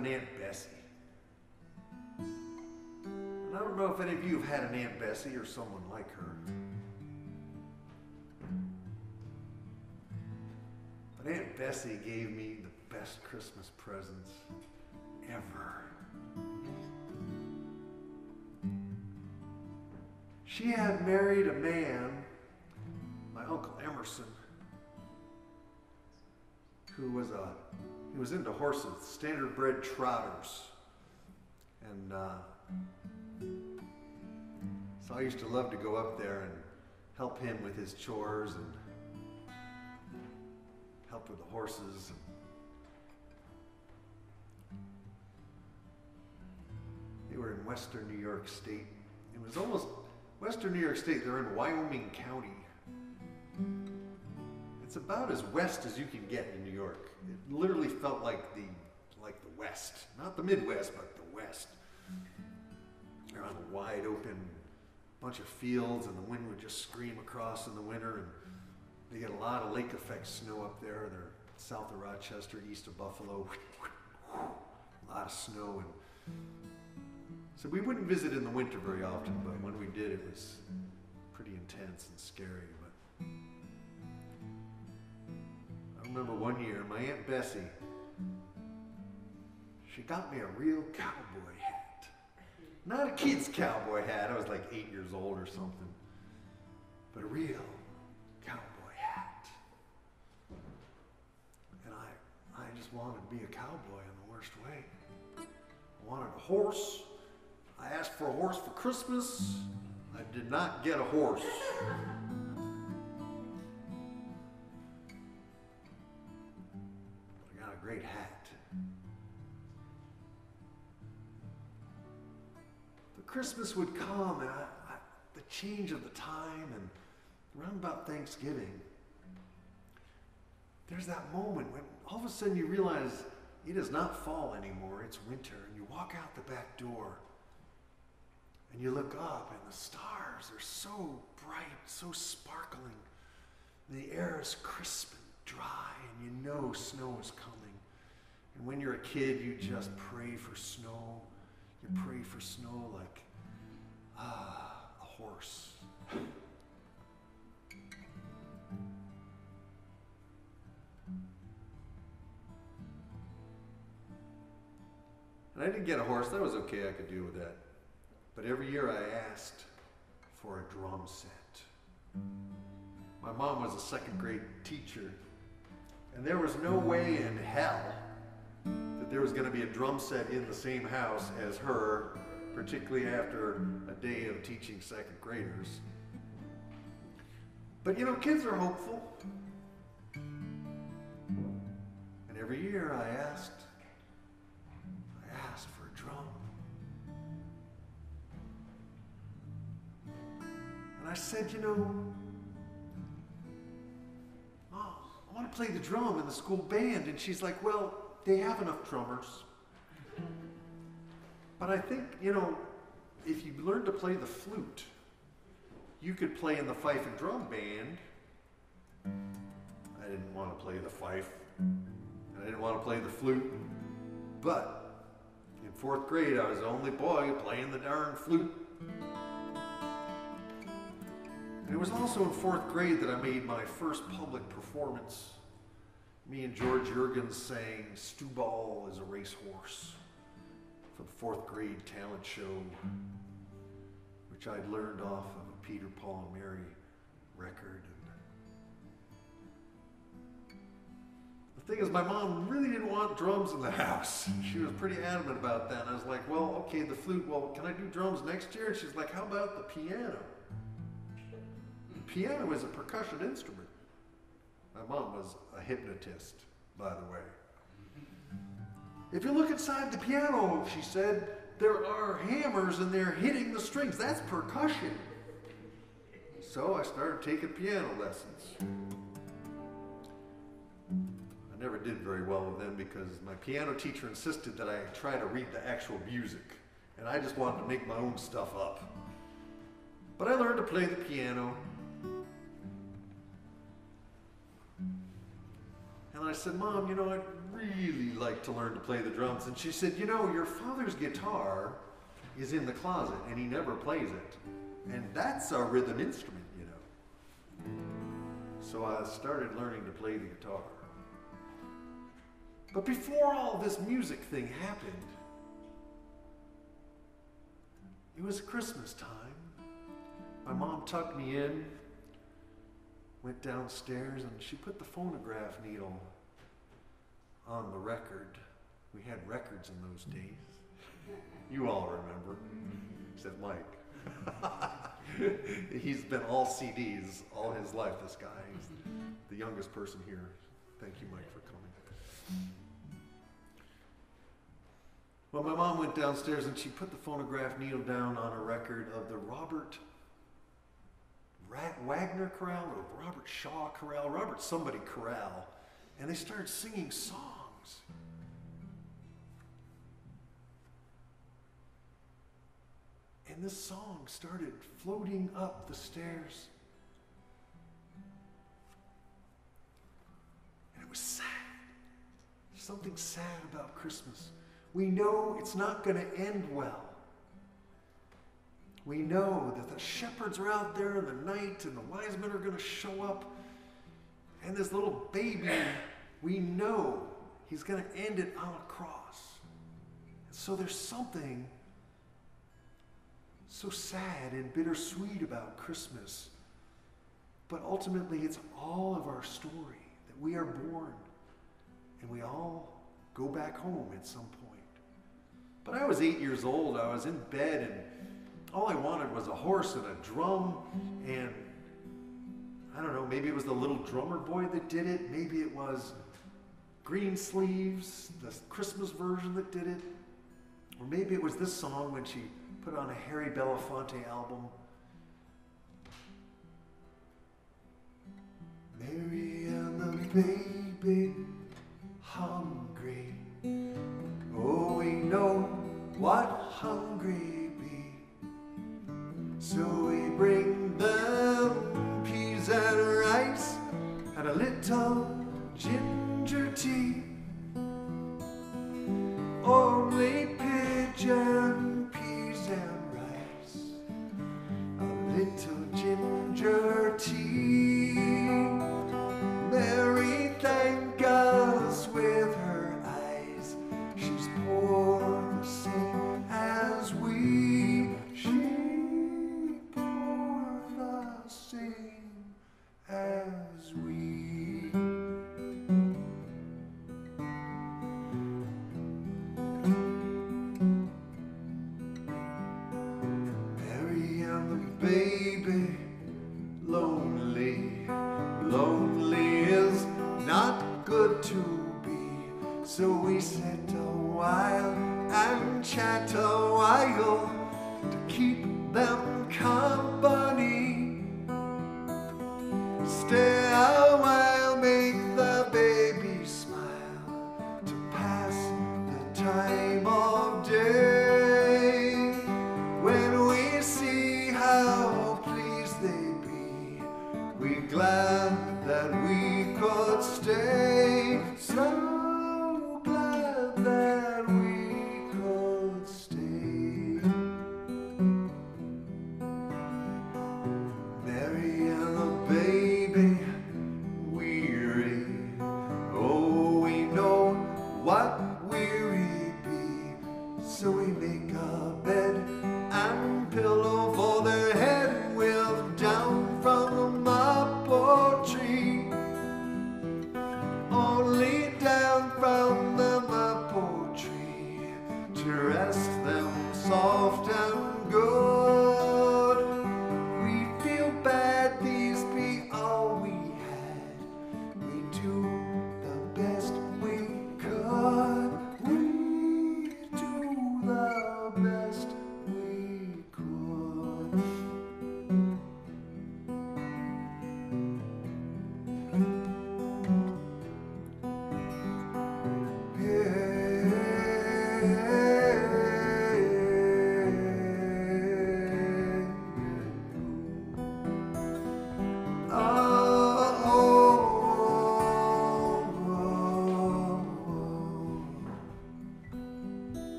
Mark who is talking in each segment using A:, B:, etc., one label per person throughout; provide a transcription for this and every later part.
A: an Aunt Bessie. And I don't know if any of you have had an Aunt Bessie or someone like her. But Aunt Bessie gave me the best Christmas presents ever. She had married a man, my Uncle Emerson, who was a he was into horses, standard bred trotters. And uh, so I used to love to go up there and help him with his chores and help with the horses. They were in western New York State. It was almost western New York State. They're in Wyoming County. It's about as west as you can get in New York. It literally felt like the like the West, not the Midwest, but the West. They're on a wide open bunch of fields, and the wind would just scream across in the winter. And they get a lot of lake effect snow up there. They're south of Rochester, east of Buffalo. A lot of snow, and so we wouldn't visit in the winter very often. But when we did, it was pretty intense and scary. Remember one year, my Aunt Bessie, she got me a real cowboy hat. Not a kid's cowboy hat, I was like eight years old or something, but a real cowboy hat. And I, I just wanted to be a cowboy in the worst way. I wanted a horse. I asked for a horse for Christmas. I did not get a horse. Christmas would come and I, I, the change of the time and around about Thanksgiving, there's that moment when all of a sudden you realize it is not fall anymore, it's winter, and you walk out the back door and you look up and the stars are so bright, so sparkling. The air is crisp and dry, and you know snow is coming. And when you're a kid, you just pray for snow. You pray for snow like, ah, a horse. And I didn't get a horse. That was okay. I could deal with that. But every year I asked for a drum set. My mom was a second grade teacher, and there was no way in hell that there was going to be a drum set in the same house as her, particularly after a day of teaching second graders. But you know, kids are hopeful. And every year I asked, I asked for a drum. And I said, you know, Mom, I want to play the drum in the school band. And she's like, well, they have enough drummers. But I think, you know, if you learn to play the flute, you could play in the fife and drum band. I didn't want to play the fife, and I didn't want to play the flute. But in fourth grade, I was the only boy playing the darn flute. And it was also in fourth grade that I made my first public performance me and George Jurgens sang Stewball is a racehorse the fourth grade talent show, which I'd learned off of a Peter, Paul, and Mary record. And the thing is, my mom really didn't want drums in the house. She was pretty adamant about that. And I was like, well, okay, the flute, well, can I do drums next year? And she's like, how about the piano? The piano is a percussion instrument. My mom was a hypnotist, by the way. If you look inside the piano, she said, there are hammers and they're hitting the strings. That's percussion. So I started taking piano lessons. I never did very well with them because my piano teacher insisted that I try to read the actual music, and I just wanted to make my own stuff up. But I learned to play the piano, and I said, Mom, you know, I'd really like to learn to play the drums. And she said, You know, your father's guitar is in the closet and he never plays it. And that's a rhythm instrument, you know. So I started learning to play the guitar. But before all this music thing happened, it was Christmas time. My mom tucked me in, went downstairs, and she put the phonograph needle on the record. We had records in those days. You all remember, except Mike. He's been all CDs all his life, this guy. He's the youngest person here. Thank you, Mike, for coming. Well, my mom went downstairs and she put the phonograph needle down on a record of the Robert Wagner chorale or Robert Shaw chorale, Robert somebody chorale, and they started singing songs. And this song started floating up the stairs. And it was sad. There's something sad about Christmas. We know it's not going to end well. We know that the shepherds are out there in the night and the wise men are going to show up. And this little baby, we know he's going to end it on a cross. And so there's something so sad and bittersweet about Christmas. But ultimately, it's all of our story that we are born and we all go back home at some point. But I was eight years old. I was in bed and all I wanted was a horse and a drum and I don't know, maybe it was the little drummer boy that did it. Maybe it was Greensleeves, the Christmas version that did it. Or maybe it was this song when she put on a Harry Belafonte album. Mary and the baby hungry. Oh, we know what hungry be. So we bring them them. ignorant.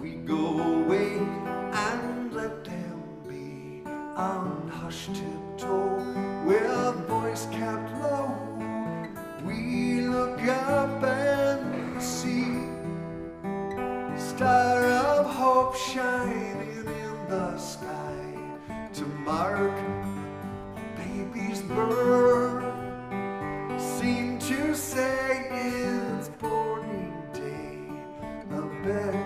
A: We go away and let them be on hush tiptoe with voice kept low. We look up and see star of hope shining in the sky to mark baby's birth. Seem to say it's borning day, a better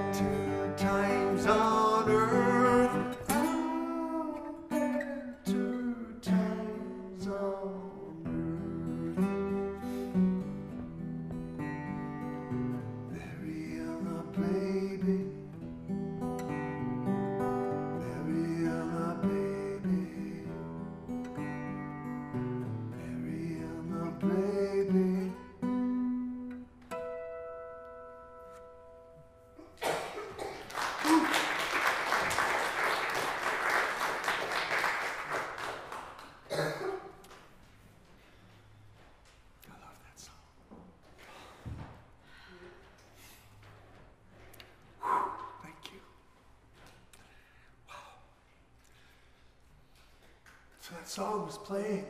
A: that song was playing,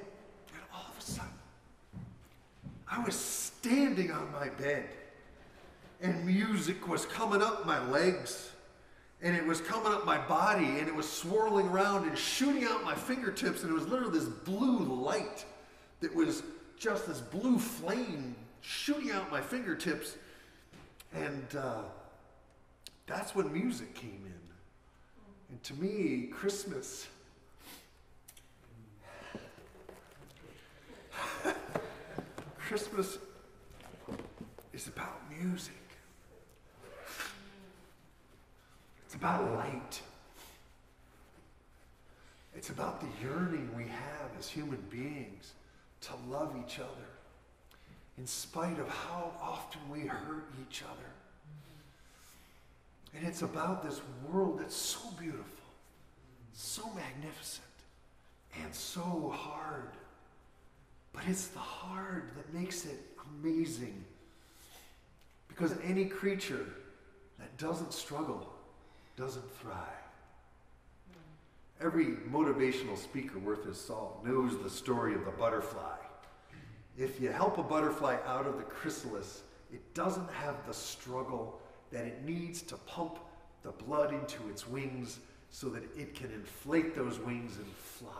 A: and all of a sudden, I was standing on my bed, and music was coming up my legs, and it was coming up my body, and it was swirling around and shooting out my fingertips, and it was literally this blue light that was just this blue flame shooting out my fingertips. And uh, that's when music came in. And to me, Christmas. Christmas is about music. It's about light. It's about the yearning we have as human beings to love each other in spite of how often we hurt each other. And it's about this world that's so beautiful, so magnificent, and so hard. But it's the hard that makes it amazing. Because any creature that doesn't struggle doesn't thrive. Every motivational speaker worth his salt knows the story of the butterfly. If you help a butterfly out of the chrysalis, it doesn't have the struggle that it needs to pump the blood into its wings so that it can inflate those wings and fly.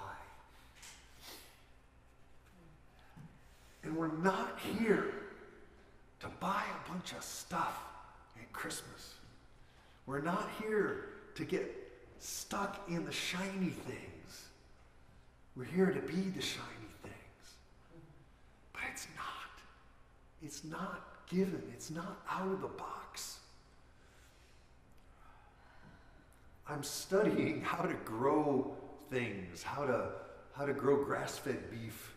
A: We're not here to buy a bunch of stuff at Christmas. We're not here to get stuck in the shiny things. We're here to be the shiny things. But it's not. It's not given, it's not out of the box. I'm studying how to grow things, how to, how to grow grass fed beef.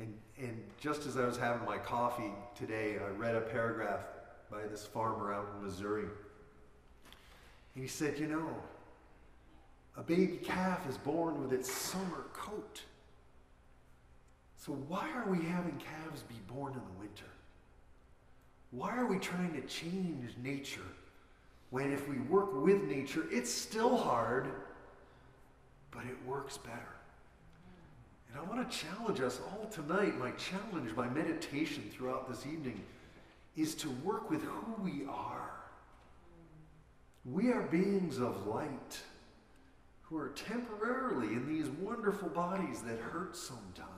A: And, and just as I was having my coffee today, I read a paragraph by this farmer out in Missouri. And he said, You know, a baby calf is born with its summer coat. So, why are we having calves be born in the winter? Why are we trying to change nature when, if we work with nature, it's still hard, but it works better? And I want to challenge us all tonight. My challenge, my meditation throughout this evening is to work with who we are. We are beings of light who are temporarily in these wonderful bodies that hurt sometimes.